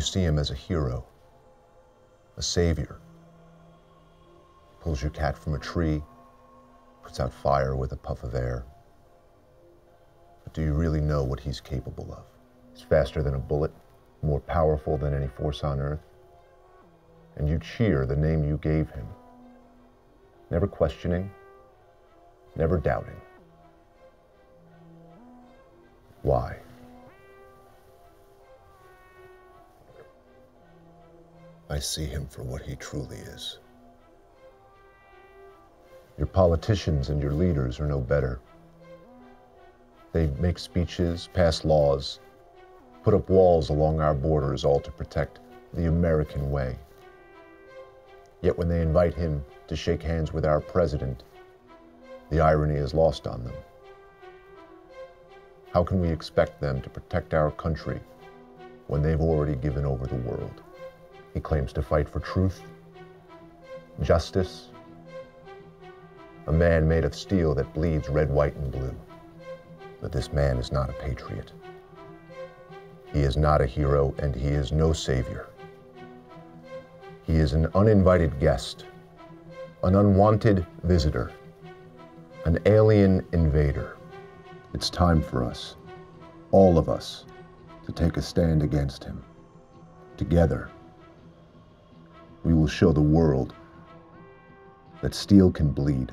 see him as a hero, a savior. Pulls your cat from a tree, puts out fire with a puff of air. But do you really know what he's capable of? He's faster than a bullet, more powerful than any force on earth. And you cheer the name you gave him, never questioning, never doubting. Why? I see him for what he truly is. Your politicians and your leaders are no better. They make speeches, pass laws, put up walls along our borders, all to protect the American way. Yet when they invite him to shake hands with our president, the irony is lost on them. How can we expect them to protect our country when they've already given over the world? He claims to fight for truth, justice, a man made of steel that bleeds red, white, and blue. But this man is not a patriot. He is not a hero, and he is no savior. He is an uninvited guest, an unwanted visitor, an alien invader. It's time for us, all of us, to take a stand against him. Together, we will show the world that steel can bleed.